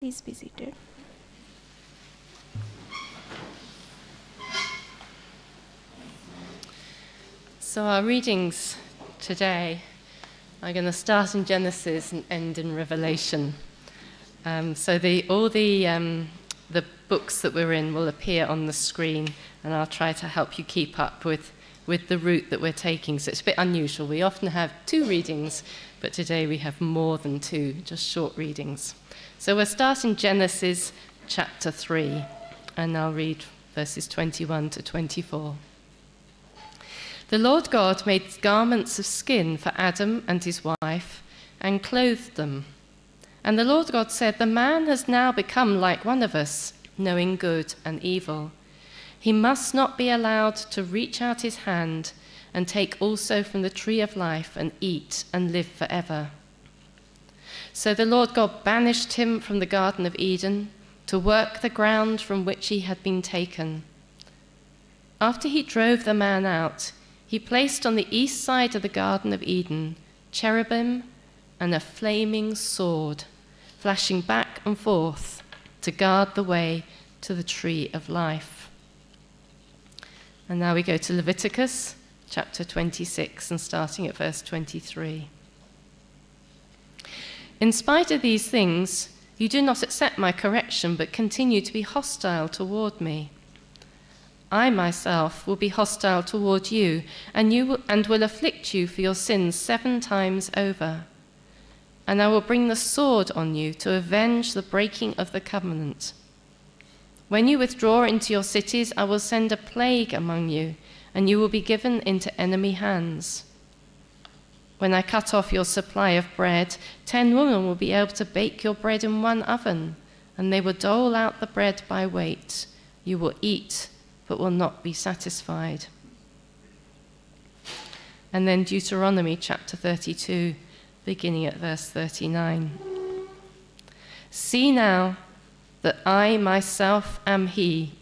Please be seated. So, our readings today are going to start in Genesis and end in Revelation. Um, so, the, all the, um, the books that we're in will appear on the screen, and I'll try to help you keep up with, with the route that we're taking. So, it's a bit unusual. We often have two readings, but today we have more than two, just short readings. So, we'll start in Genesis chapter 3, and I'll read verses 21 to 24. The Lord God made garments of skin for Adam and his wife and clothed them. And the Lord God said, The man has now become like one of us, knowing good and evil. He must not be allowed to reach out his hand and take also from the tree of life and eat and live forever. So the Lord God banished him from the Garden of Eden to work the ground from which he had been taken. After he drove the man out, he placed on the east side of the Garden of Eden cherubim and a flaming sword, flashing back and forth to guard the way to the tree of life. And now we go to Leviticus chapter 26 and starting at verse 23. In spite of these things, you do not accept my correction, but continue to be hostile toward me. I myself will be hostile toward you, and, you will, and will afflict you for your sins seven times over. And I will bring the sword on you to avenge the breaking of the covenant. When you withdraw into your cities, I will send a plague among you, and you will be given into enemy hands. When I cut off your supply of bread, ten women will be able to bake your bread in one oven, and they will dole out the bread by weight. You will eat but will not be satisfied. And then Deuteronomy chapter 32, beginning at verse 39. See now that I myself am He,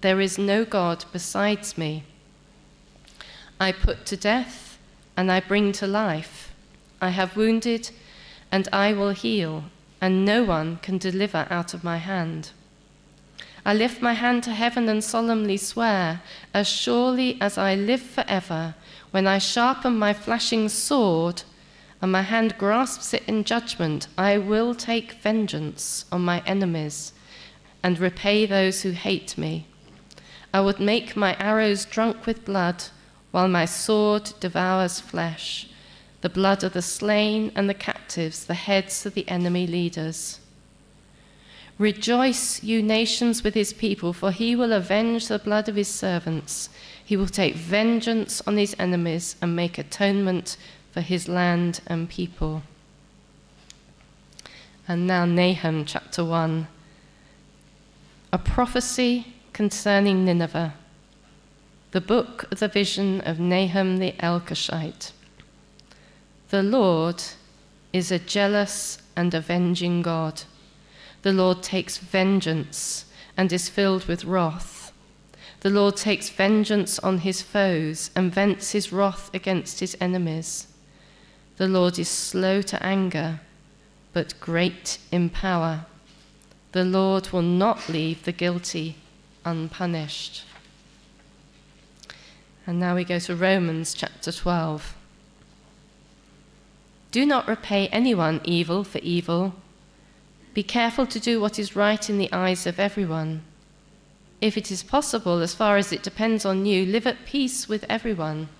there is no God besides me. I put to death, and I bring to life. I have wounded, and I will heal, and no one can deliver out of my hand. I lift my hand to heaven and solemnly swear, as surely as I live forever, when I sharpen my flashing sword and my hand grasps it in judgment, I will take vengeance on my enemies and repay those who hate me. I would make my arrows drunk with blood, while my sword devours flesh, the blood of the slain and the captives, the heads of the enemy leaders. Rejoice, you nations, with his people, for he will avenge the blood of his servants. He will take vengeance on his enemies and make atonement for his land and people. And now, Nahum chapter 1. A prophecy concerning Nineveh. The book of the vision of Nahum the Elkoshite. The Lord is a jealous and avenging God. The Lord takes vengeance and is filled with wrath. The Lord takes vengeance on his foes and vents his wrath against his enemies. The Lord is slow to anger, but great in power. The Lord will not leave the guilty unpunished. And now we go to Romans chapter 12. Do not repay anyone evil for evil be careful to do what is right in the eyes of everyone. If it is possible, as far as it depends on you, live at peace with everyone.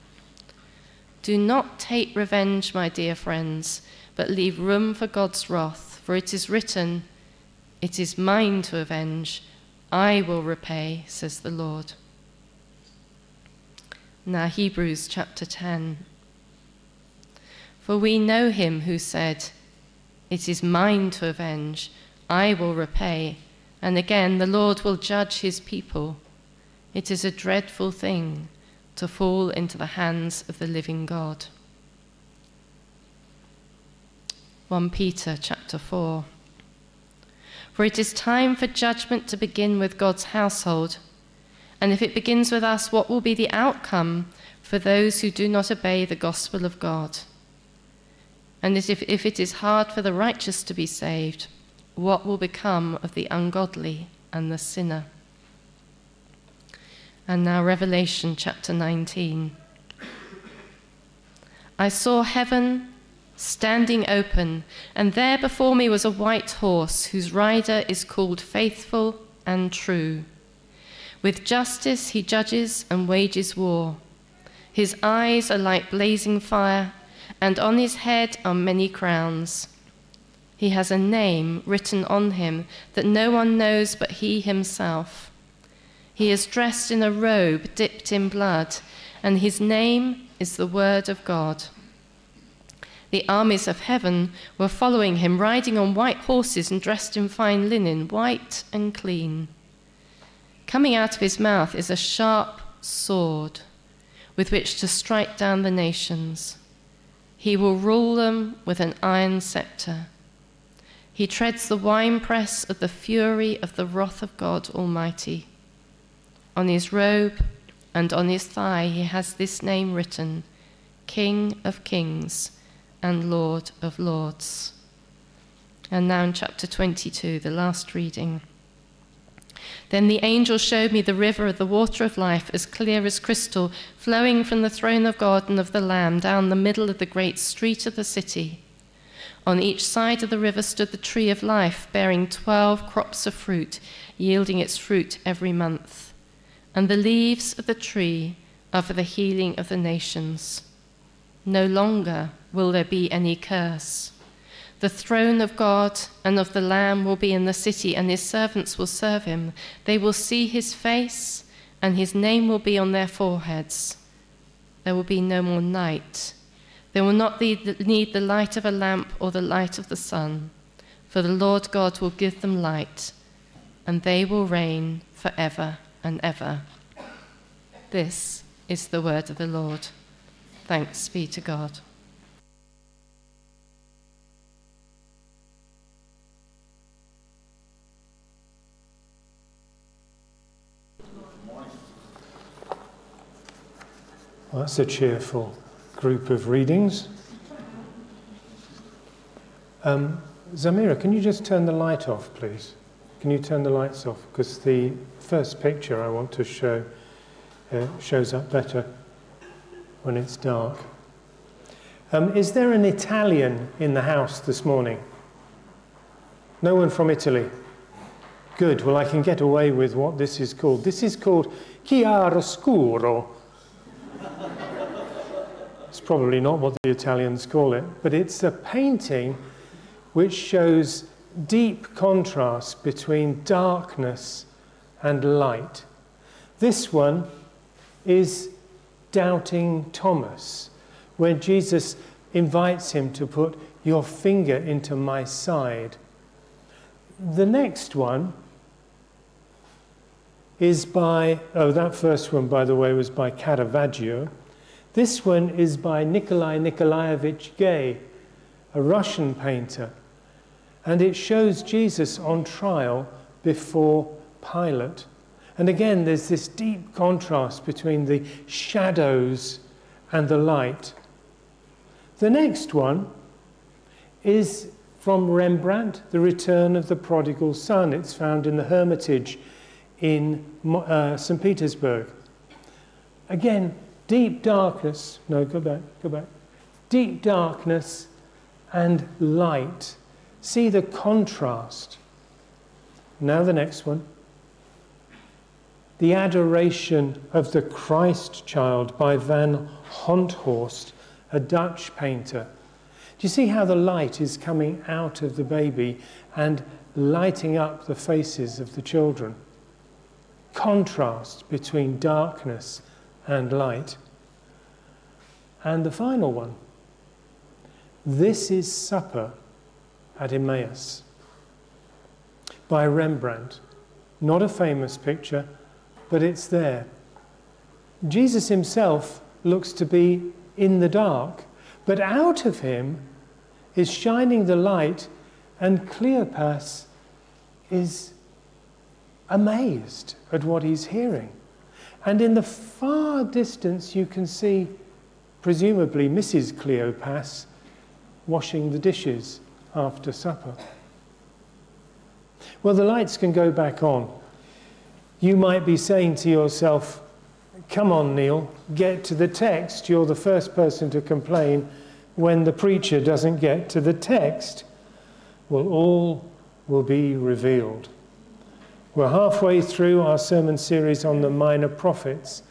Do not take revenge, my dear friends, but leave room for God's wrath, for it is written, It is mine to avenge, I will repay, says the Lord. Now, Hebrews chapter 10. For we know him who said, it is mine to avenge. I will repay. And again, the Lord will judge his people. It is a dreadful thing to fall into the hands of the living God. 1 Peter chapter 4. For it is time for judgment to begin with God's household. And if it begins with us, what will be the outcome for those who do not obey the gospel of God? and if, if it is hard for the righteous to be saved, what will become of the ungodly and the sinner. And now, Revelation chapter 19. I saw heaven standing open, and there before me was a white horse whose rider is called Faithful and True. With justice he judges and wages war. His eyes are like blazing fire, and on his head are many crowns. He has a name written on him that no one knows but he himself. He is dressed in a robe dipped in blood, and his name is the Word of God. The armies of heaven were following him, riding on white horses and dressed in fine linen, white and clean. Coming out of his mouth is a sharp sword with which to strike down the nations. He will rule them with an iron scepter. He treads the winepress of the fury of the wrath of God Almighty. On his robe and on his thigh he has this name written King of Kings and Lord of Lords. And now in chapter 22, the last reading. Then the angel showed me the river of the water of life, as clear as crystal, flowing from the throne of God and of the Lamb down the middle of the great street of the city. On each side of the river stood the tree of life, bearing twelve crops of fruit, yielding its fruit every month and the leaves of the tree are for the healing of the nations. No longer will there be any curse. The throne of God and of the Lamb will be in the city, and his servants will serve him. They will see his face, and his name will be on their foreheads. There will be no more night. They will not need the light of a lamp or the light of the sun, for the Lord God will give them light, and they will reign forever and ever. This is the word of the Lord. Thanks be to God. Well, that's a cheerful group of readings. Um, Zamira, can you just turn the light off, please? Can you turn the lights off? Because the first picture I want to show uh, shows up better when it's dark. Um, is there an Italian in the house this morning? No one from Italy? Good, well, I can get away with what this is called. This is called chiaroscuro. Probably not what the Italians call it, but it's a painting which shows deep contrast between darkness and light. This one is doubting Thomas, where Jesus invites him to put your finger into my side. The next one is by, oh, that first one, by the way, was by Caravaggio. This one is by Nikolai Nikolaevich Ge, a Russian painter and it shows Jesus on trial before Pilate. And again, there's this deep contrast between the shadows and the light. The next one is from Rembrandt, The Return of the Prodigal Son. It's found in the Hermitage in uh, St. Petersburg. Again, deep darkness. No, go back, go back. Deep darkness and light. See the contrast. Now, the next one. The Adoration of the Christ Child by Van Honthorst, a Dutch painter. Do you see how the light is coming out of the baby and lighting up the faces of the children? Contrast between darkness and light. And the final one. This is supper at Emmaus by Rembrandt. Not a famous picture, but it's there. Jesus himself looks to be in the dark, but out of him is shining the light, and Cleopas is amazed at what he's hearing. And in the far distance, you can see, presumably, Mrs. Cleopas washing the dishes after supper. Well, the lights can go back on. You might be saying to yourself, Come on, Neil, get to the text. You're the first person to complain when the preacher doesn't get to the text. Well, all will be revealed. We're halfway through our sermon series on the minor prophets.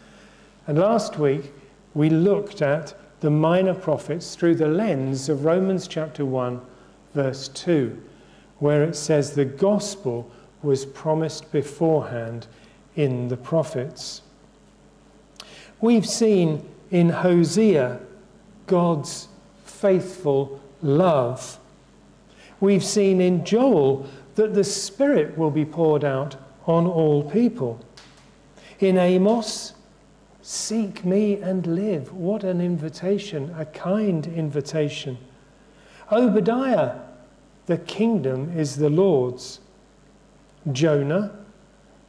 And last week, we looked at the minor prophets through the lens of Romans chapter 1, verse 2, where it says the gospel was promised beforehand in the prophets. We've seen in Hosea God's faithful love. We've seen in Joel that the Spirit will be poured out on all people. In Amos, seek me and live. What an invitation, a kind invitation. Obadiah, the kingdom is the Lord's. Jonah,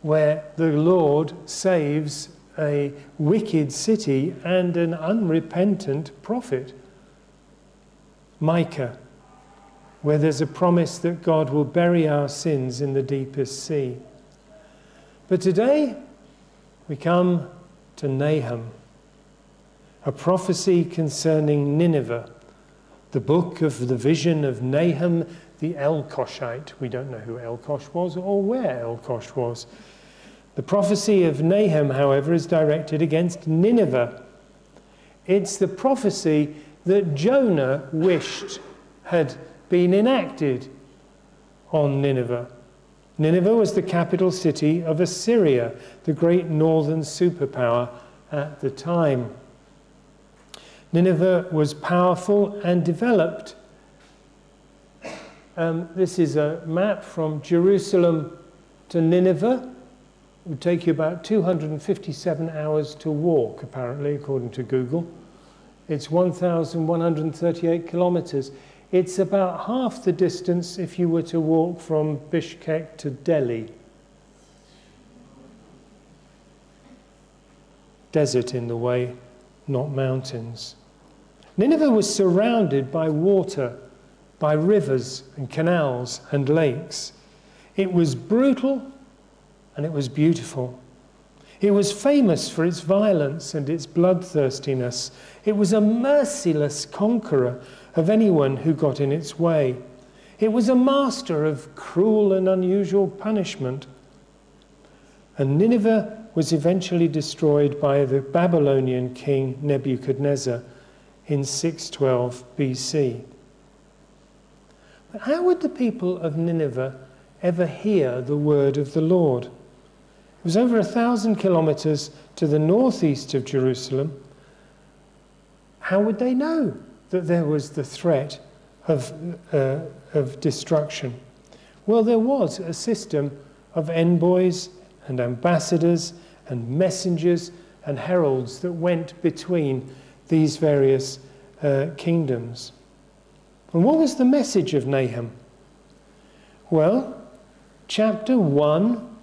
where the Lord saves a wicked city and an unrepentant prophet. Micah, where there's a promise that God will bury our sins in the deepest sea. But today we come to Nahum, a prophecy concerning Nineveh, the book of the vision of Nahum the Elkoshite. We don't know who Elkosh was or where Elkosh was. The prophecy of Nahum, however, is directed against Nineveh. It's the prophecy that Jonah wished had been enacted on Nineveh. Nineveh was the capital city of Assyria, the great northern superpower at the time. Nineveh was powerful and developed. Um, this is a map from Jerusalem to Nineveh. It would take you about 257 hours to walk, apparently, according to Google. It's 1,138 kilometers. It's about half the distance if you were to walk from Bishkek to Delhi. Desert in the way, not mountains. Nineveh was surrounded by water, by rivers and canals and lakes. It was brutal and it was beautiful. It was famous for its violence and its bloodthirstiness. It was a merciless conqueror of anyone who got in its way. It was a master of cruel and unusual punishment. And Nineveh was eventually destroyed by the Babylonian king Nebuchadnezzar in 612 BC. But how would the people of Nineveh ever hear the word of the Lord? It was over a thousand kilometers to the northeast of Jerusalem. How would they know that there was the threat of, uh, of destruction? Well, there was a system of envoys and ambassadors and messengers and heralds that went between these various uh, kingdoms. And what was the message of Nahum? Well, chapter 1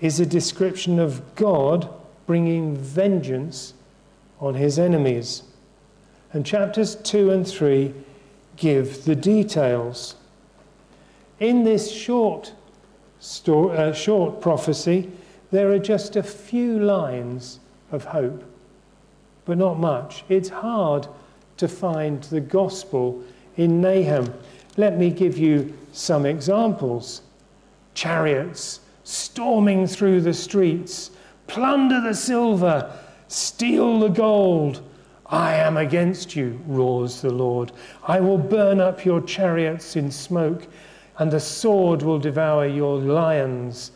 is a description of God bringing vengeance on his enemies. And chapters 2 and 3 give the details. In this short, story, uh, short prophecy, there are just a few lines of hope, but not much. It's hard to find the gospel in Nahum. Let me give you some examples. Chariots storming through the streets. Plunder the silver, steal the gold. I am against you, roars the Lord. I will burn up your chariots in smoke, and the sword will devour your lions.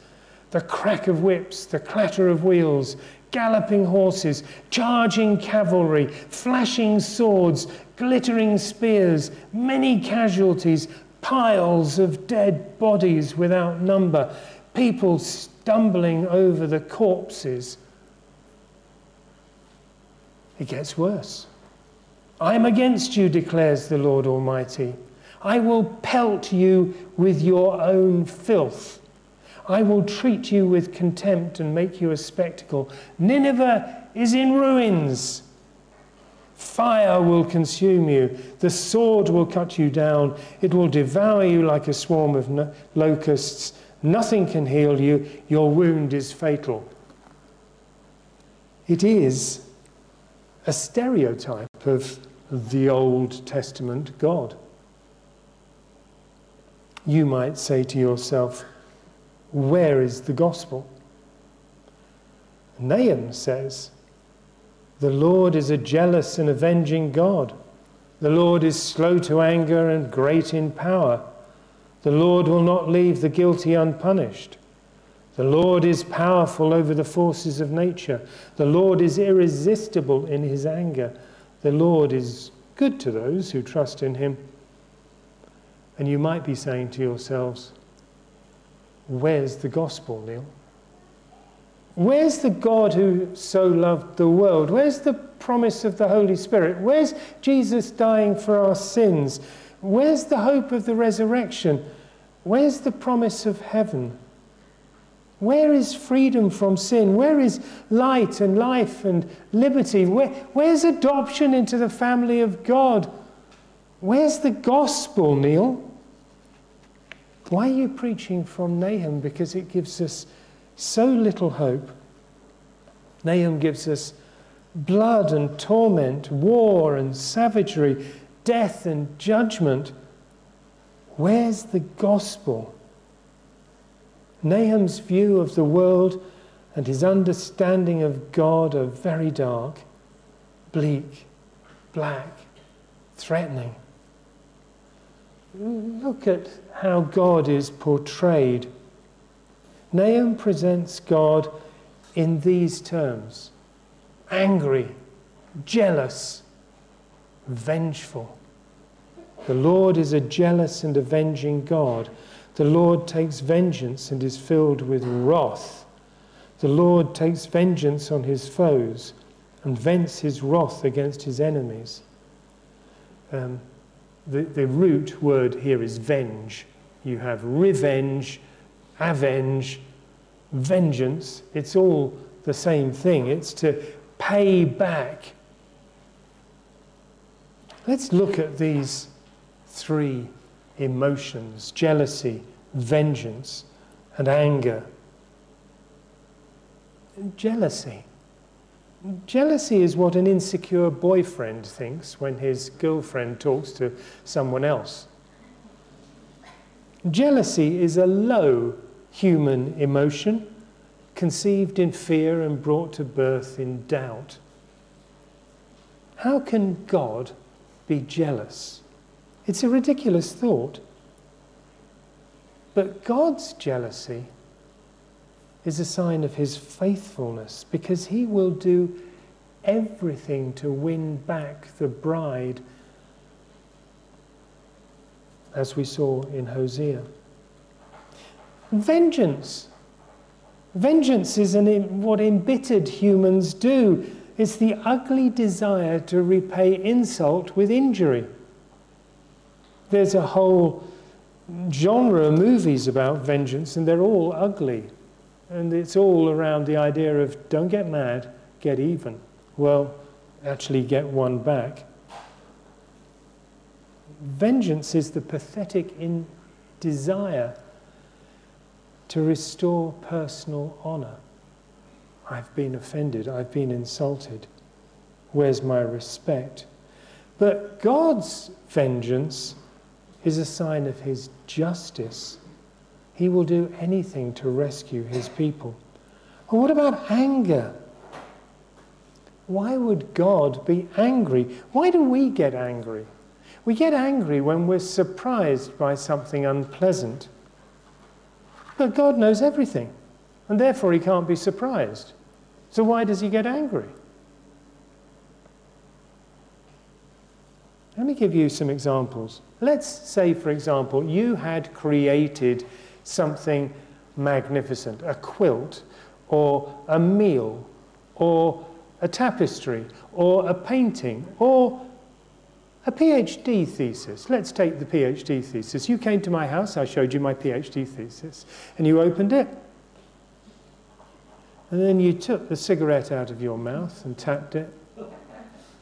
The crack of whips, the clatter of wheels, galloping horses, charging cavalry, flashing swords, glittering spears, many casualties, piles of dead bodies without number people stumbling over the corpses. It gets worse. I am against you, declares the Lord Almighty. I will pelt you with your own filth. I will treat you with contempt and make you a spectacle. Nineveh is in ruins. Fire will consume you. The sword will cut you down. It will devour you like a swarm of locusts Nothing can heal you. Your wound is fatal. It is a stereotype of the Old Testament God. You might say to yourself, Where is the gospel? Nahum says, The Lord is a jealous and avenging God. The Lord is slow to anger and great in power. The Lord will not leave the guilty unpunished. The Lord is powerful over the forces of nature. The Lord is irresistible in his anger. The Lord is good to those who trust in him. And you might be saying to yourselves, Where's the gospel, Neil? Where's the God who so loved the world? Where's the promise of the Holy Spirit? Where's Jesus dying for our sins? Where's the hope of the resurrection? Where's the promise of heaven? Where is freedom from sin? Where is light and life and liberty? Where, where's adoption into the family of God? Where's the gospel, Neil? Why are you preaching from Nahum? Because it gives us so little hope. Nahum gives us blood and torment, war and savagery, death and judgment. Where's the gospel? Nahum's view of the world and his understanding of God are very dark, bleak, black, threatening. Look at how God is portrayed. Nahum presents God in these terms angry, jealous, vengeful. The Lord is a jealous and avenging God. The Lord takes vengeance and is filled with wrath. The Lord takes vengeance on his foes and vents his wrath against his enemies. Um, the, the root word here is venge. You have revenge, avenge, vengeance. It's all the same thing. It's to pay back. Let's look at these three emotions jealousy, vengeance, and anger. Jealousy. Jealousy is what an insecure boyfriend thinks when his girlfriend talks to someone else. Jealousy is a low human emotion, conceived in fear and brought to birth in doubt. How can God be jealous? It's a ridiculous thought. But God's jealousy is a sign of his faithfulness because he will do everything to win back the bride, as we saw in Hosea. Vengeance. Vengeance is an, what embittered humans do. It's the ugly desire to repay insult with injury. There's a whole genre of movies about vengeance, and they're all ugly. And it's all around the idea of don't get mad, get even. Well, actually, get one back. Vengeance is the pathetic in desire to restore personal honor. I've been offended, I've been insulted. Where's my respect? But God's vengeance is a sign of his justice. He will do anything to rescue his people. But what about anger? Why would God be angry? Why do we get angry? We get angry when we're surprised by something unpleasant. But God knows everything, and therefore he can't be surprised. So why does he get angry? Let me give you some examples. Let's say, for example, you had created something magnificent a quilt, or a meal, or a tapestry, or a painting, or a PhD thesis. Let's take the PhD thesis. You came to my house, I showed you my PhD thesis, and you opened it. And then you took the cigarette out of your mouth and tapped it.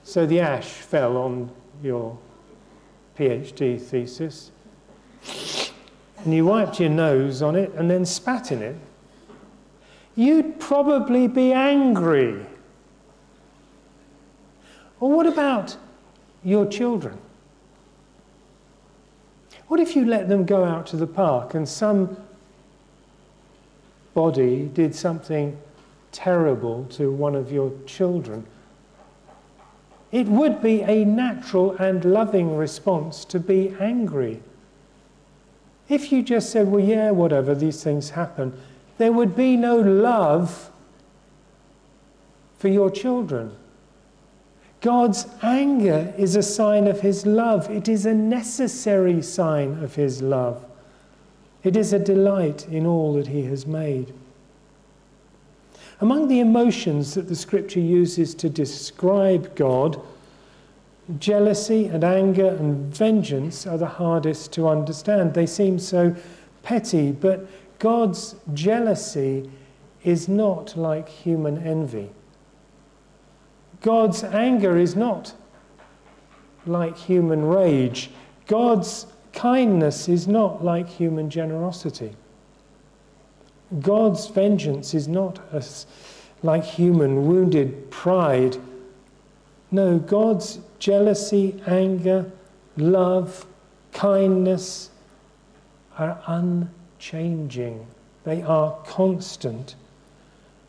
So the ash fell on your PhD thesis. and you wiped your nose on it and then spat in it, you'd probably be angry. Or what about your children? What if you let them go out to the park and some body did something terrible to one of your children? It would be a natural and loving response to be angry. If you just said, well, yeah, whatever, these things happen, there would be no love for your children. God's anger is a sign of his love. It is a necessary sign of his love. It is a delight in all that he has made. Among the emotions that the scripture uses to describe God, jealousy and anger and vengeance are the hardest to understand. They seem so petty, but God's jealousy is not like human envy. God's anger is not like human rage. God's kindness is not like human generosity. God's vengeance is not as like human wounded pride. No, God's jealousy, anger, love, kindness are unchanging. They are constant.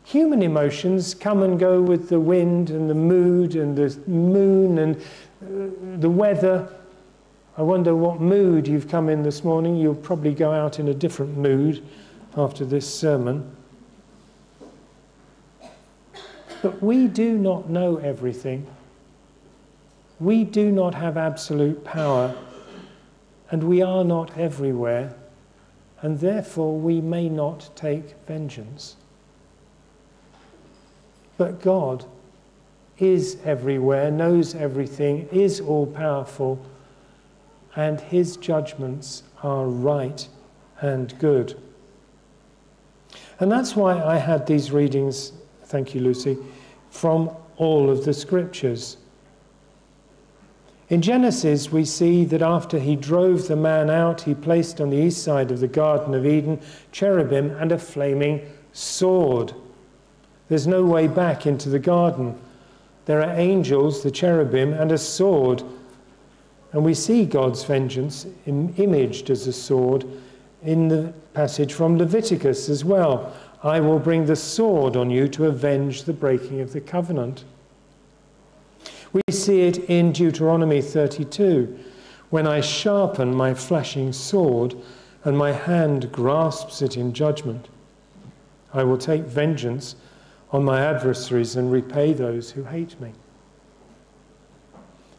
Human emotions come and go with the wind and the mood and the moon and uh, the weather. I wonder what mood you've come in this morning. You'll probably go out in a different mood after this sermon. But we do not know everything. We do not have absolute power, and we are not everywhere, and therefore we may not take vengeance. But God is everywhere, knows everything, is all powerful, and his judgments are right and good. And that's why I had these readings, thank you, Lucy, from all of the scriptures. In Genesis, we see that after he drove the man out, he placed on the east side of the Garden of Eden cherubim and a flaming sword. There's no way back into the garden. There are angels, the cherubim, and a sword. And we see God's vengeance imaged as a sword in the passage from Leviticus as well. I will bring the sword on you to avenge the breaking of the covenant. We see it in Deuteronomy 32 when I sharpen my flashing sword and my hand grasps it in judgment. I will take vengeance on my adversaries and repay those who hate me.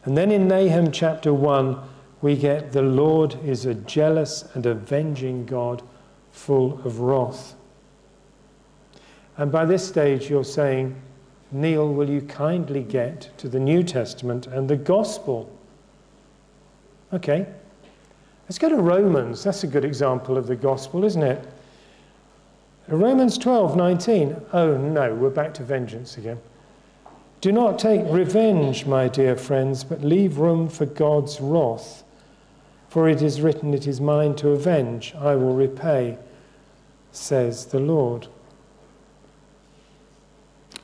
And then in Nahum chapter 1, we get the Lord is a jealous and avenging God full of wrath. And by this stage, you're saying, Neil, will you kindly get to the New Testament and the Gospel? Okay. Let's go to Romans. That's a good example of the Gospel, isn't it? Romans 12, 19. Oh no, we're back to vengeance again. Do not take revenge, my dear friends, but leave room for God's wrath. For it is written, It is mine to avenge, I will repay, says the Lord.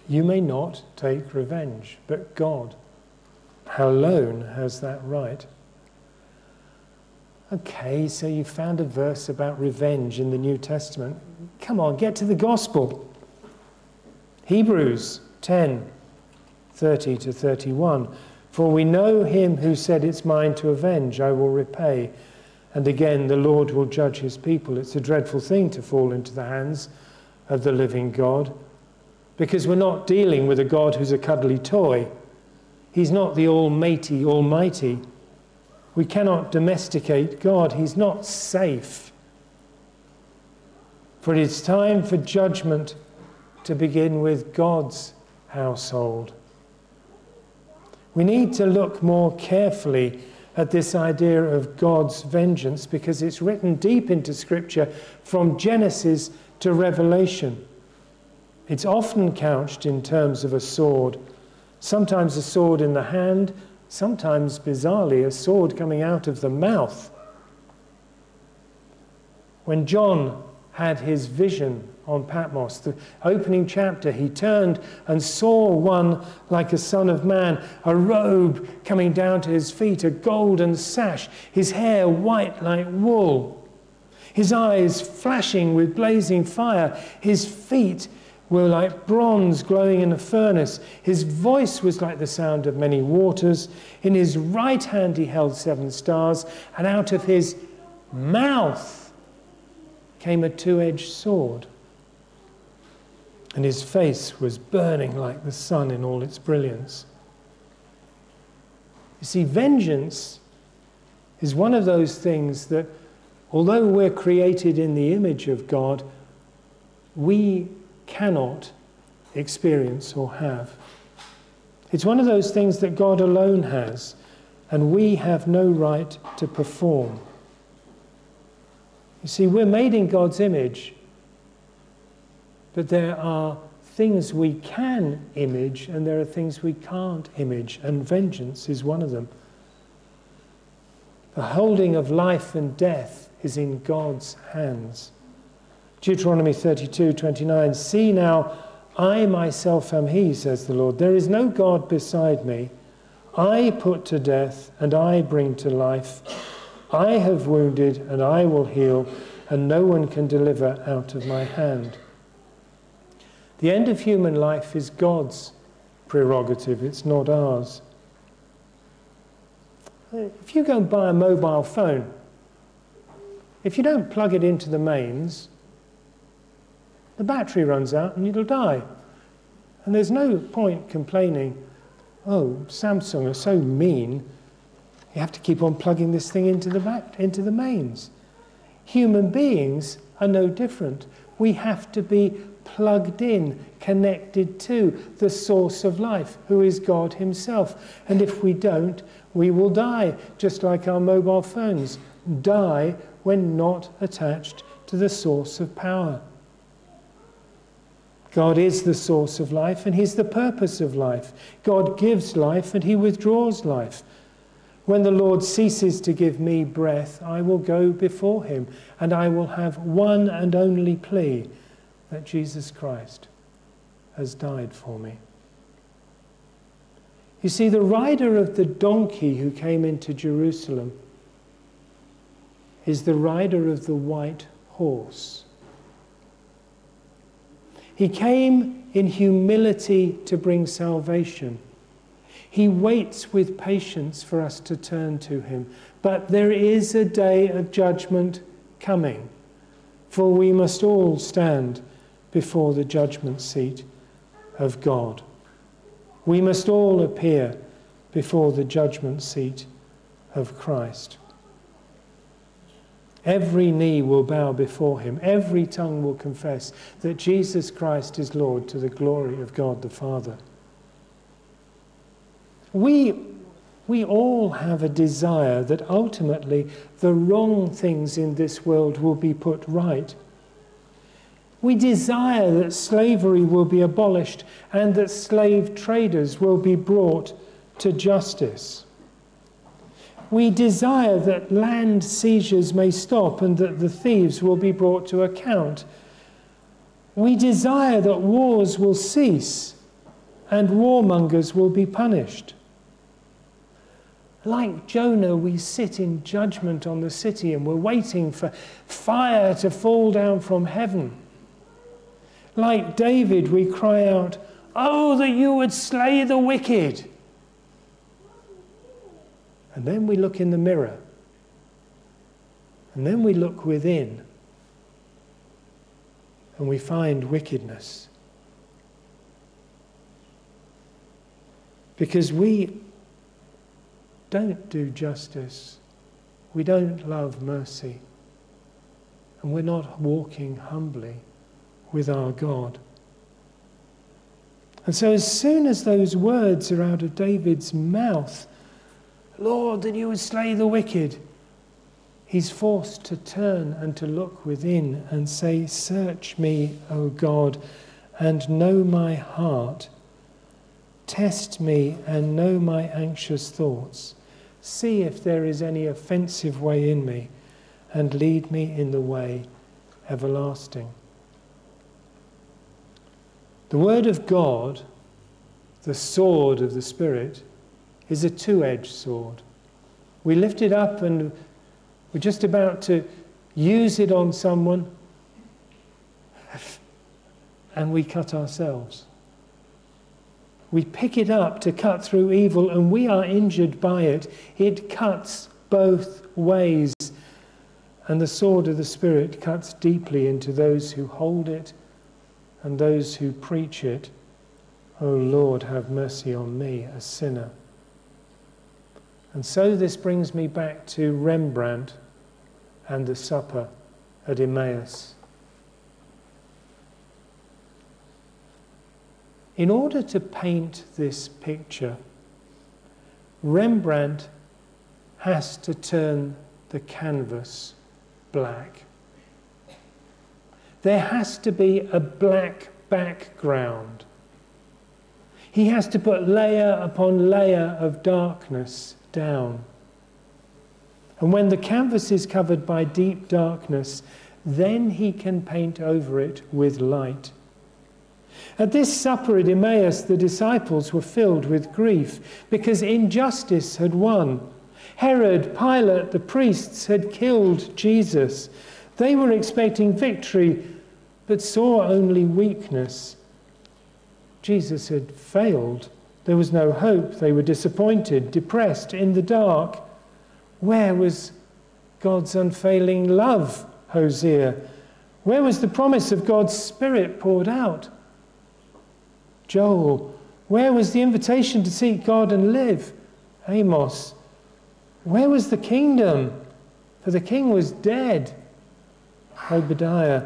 You may not take revenge, but God alone has that right. Okay, so you found a verse about revenge in the New Testament. Come on, get to the gospel. Hebrews 10 30 to 31. For we know him who said, It's mine to avenge, I will repay. And again, the Lord will judge his people. It's a dreadful thing to fall into the hands of the living God because we're not dealing with a God who's a cuddly toy. He's not the almighty, almighty. We cannot domesticate God. He's not safe. For it's time for judgment to begin with God's household. We need to look more carefully at this idea of God's vengeance because it's written deep into Scripture from Genesis to Revelation. It's often couched in terms of a sword, sometimes a sword in the hand, sometimes, bizarrely, a sword coming out of the mouth. When John had his vision on Patmos, the opening chapter, he turned and saw one like a son of man, a robe coming down to his feet, a golden sash, his hair white like wool, his eyes flashing with blazing fire, his feet were like bronze glowing in a furnace. His voice was like the sound of many waters. In his right hand he held seven stars, and out of his mouth came a two edged sword and his face was burning like the sun in all its brilliance. You see, vengeance is one of those things that, although we're created in the image of God, we cannot experience or have. It's one of those things that God alone has, and we have no right to perform. You see, we're made in God's image, but there are things we can image and there are things we can't image, and vengeance is one of them. The holding of life and death is in God's hands. Deuteronomy 32 29 See now, I myself am He, says the Lord. There is no God beside me. I put to death and I bring to life. I have wounded and I will heal, and no one can deliver out of my hand. The end of human life is God's prerogative, it's not ours. If you go and buy a mobile phone, if you don't plug it into the mains, the battery runs out and it'll die. And there's no point complaining, oh, Samsung are so mean, you have to keep on plugging this thing into the, back, into the mains. Human beings are no different. We have to be plugged in, connected to the source of life, who is God Himself. And if we don't, we will die, just like our mobile phones die when not attached to the source of power. God is the source of life and He's the purpose of life. God gives life and He withdraws life. When the Lord ceases to give me breath, I will go before Him and I will have one and only plea that Jesus Christ has died for me. You see, the rider of the donkey who came into Jerusalem is the rider of the white horse. He came in humility to bring salvation. He waits with patience for us to turn to him. But there is a day of judgment coming, for we must all stand before the judgment seat of God. We must all appear before the judgment seat of Christ. Every knee will bow before him, every tongue will confess that Jesus Christ is Lord to the glory of God the Father. We, we all have a desire that ultimately the wrong things in this world will be put right we desire that slavery will be abolished and that slave traders will be brought to justice. We desire that land seizures may stop and that the thieves will be brought to account. We desire that wars will cease and warmongers will be punished. Like Jonah, we sit in judgment on the city and we're waiting for fire to fall down from heaven. Like David, we cry out, Oh, that you would slay the wicked. And then we look in the mirror. And then we look within. And we find wickedness. Because we don't do justice, we don't love mercy, and we're not walking humbly with our God. And so, as soon as those words are out of David's mouth, Lord, that you would slay the wicked, he's forced to turn and to look within and say, Search me, O God, and know my heart. Test me and know my anxious thoughts. See if there is any offensive way in me, and lead me in the way everlasting. The Word of God, the sword of the Spirit, is a two edged sword. We lift it up and we're just about to use it on someone, and we cut ourselves. We pick it up to cut through evil, and we are injured by it. It cuts both ways. And the sword of the Spirit cuts deeply into those who hold it and those who preach it. O oh Lord, have mercy on me, a sinner. And so this brings me back to Rembrandt and the supper at Emmaus. In order to paint this picture, Rembrandt has to turn the canvas black. There has to be a black background. He has to put layer upon layer of darkness down. And when the canvas is covered by deep darkness, then he can paint over it with light. At this supper at Emmaus, the disciples were filled with grief because injustice had won. Herod, Pilate, the priests had killed Jesus. They were expecting victory, but saw only weakness. Jesus had failed. There was no hope. They were disappointed, depressed, in the dark. Where was God's unfailing love, Hosea? Where was the promise of God's Spirit poured out? Joel, where was the invitation to seek God and live? Amos, where was the kingdom? For the king was dead. Obadiah,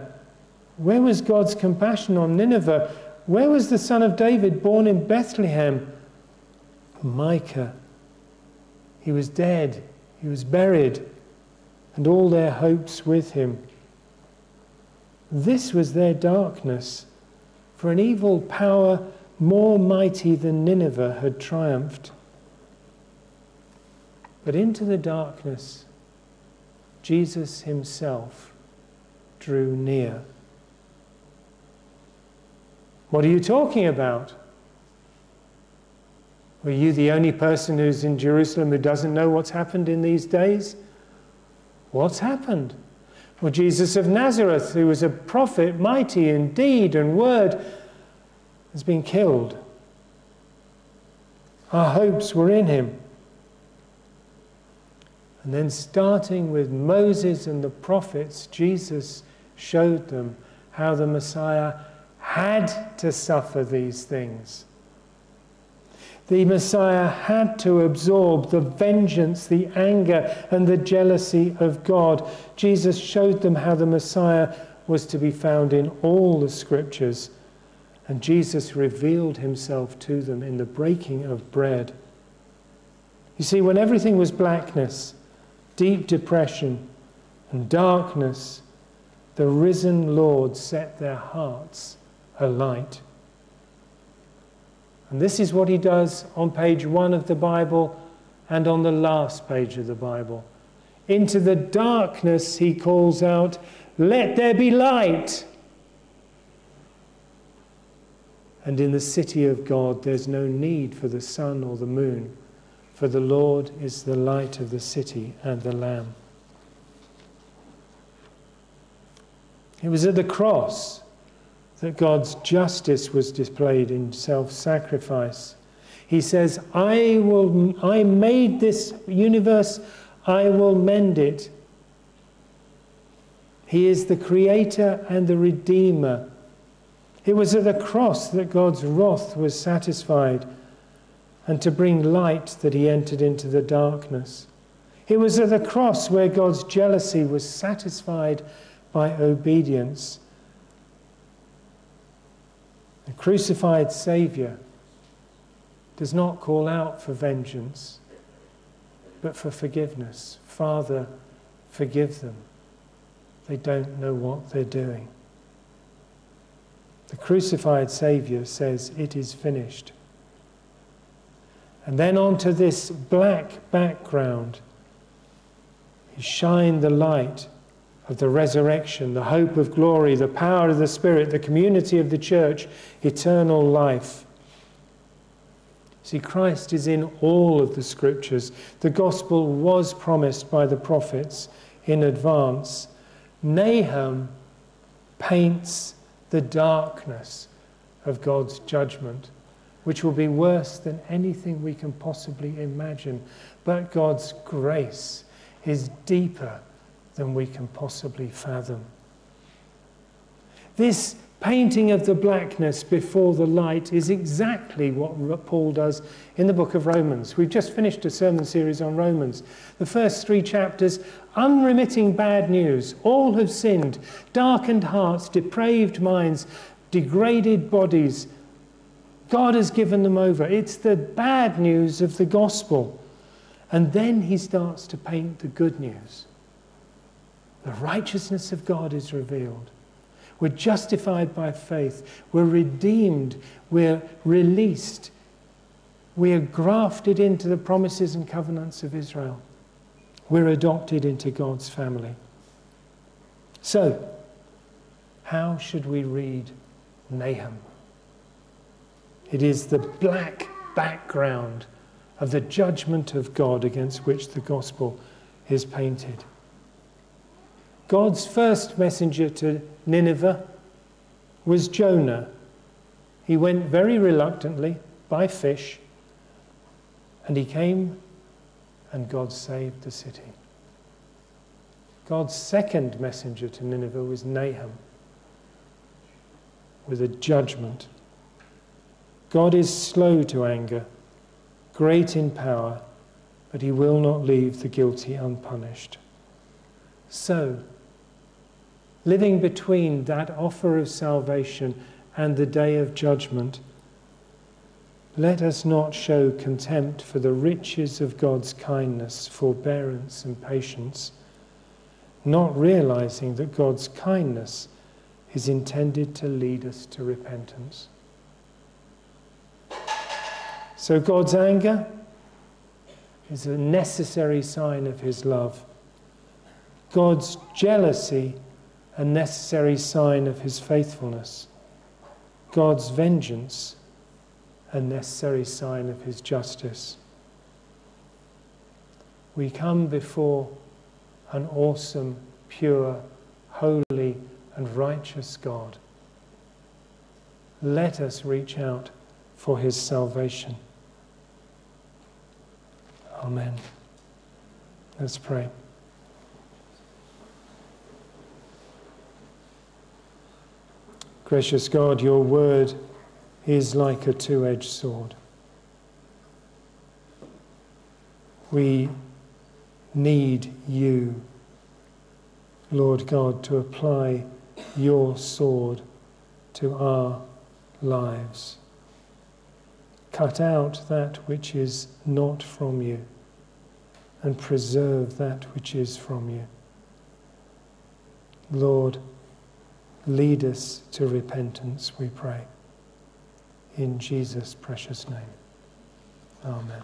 where was God's compassion on Nineveh? Where was the son of David born in Bethlehem? Micah, he was dead. He was buried, and all their hopes with him. This was their darkness, for an evil power more mighty than Nineveh had triumphed. But into the darkness, Jesus himself drew near. What are you talking about? Were you the only person who's in Jerusalem who doesn't know what's happened in these days? What's happened? Well, Jesus of Nazareth, who was a prophet, mighty in deed and word, has been killed. Our hopes were in him. And then, starting with Moses and the prophets, Jesus showed them how the Messiah had to suffer these things the Messiah had to absorb the vengeance, the anger, and the jealousy of God. Jesus showed them how the Messiah was to be found in all the scriptures. And Jesus revealed himself to them in the breaking of bread. You see, when everything was blackness, deep depression, and darkness, the risen Lord set their hearts alight. And this is what he does on page one of the Bible and on the last page of the Bible. Into the darkness, he calls out, Let there be light. And in the city of God, there's no need for the sun or the moon, for the Lord is the light of the city and the Lamb. It was at the cross that God's justice was displayed in self sacrifice. He says, I, will, I made this universe, I will mend it. He is the creator and the redeemer. It was at the cross that God's wrath was satisfied, and to bring light that he entered into the darkness. It was at the cross where God's jealousy was satisfied by obedience the crucified Saviour does not call out for vengeance, but for forgiveness. Father, forgive them. They don't know what they're doing. The crucified Saviour says, It is finished. And then onto this black background, he shined the light of the resurrection, the hope of glory, the power of the Spirit, the community of the church, eternal life. See, Christ is in all of the scriptures. The gospel was promised by the prophets in advance. Nahum paints the darkness of God's judgment, which will be worse than anything we can possibly imagine. But God's grace is deeper than we can possibly fathom. This painting of the blackness before the light is exactly what Paul does in the book of Romans. We've just finished a sermon series on Romans. The first three chapters, unremitting bad news. All have sinned, darkened hearts, depraved minds, degraded bodies. God has given them over. It's the bad news of the gospel. And then he starts to paint the good news. The righteousness of God is revealed. We're justified by faith. We're redeemed. We're released. We are grafted into the promises and covenants of Israel. We're adopted into God's family. So, how should we read Nahum? It is the black background of the judgment of God against which the gospel is painted. God's first messenger to Nineveh was Jonah. He went very reluctantly by fish, and he came, and God saved the city. God's second messenger to Nineveh was Nahum with a judgment. God is slow to anger, great in power, but he will not leave the guilty unpunished. So, living between that offer of salvation and the day of judgment, let us not show contempt for the riches of God's kindness, forbearance, and patience, not realizing that God's kindness is intended to lead us to repentance. So, God's anger is a necessary sign of His love. God's jealousy a necessary sign of his faithfulness. God's vengeance, a necessary sign of his justice. We come before an awesome, pure, holy, and righteous God. Let us reach out for his salvation. Amen. Let's pray. Gracious God, your word is like a two edged sword. We need you, Lord God, to apply your sword to our lives. Cut out that which is not from you and preserve that which is from you. Lord, Lead us to repentance, we pray. In Jesus' precious name. Amen.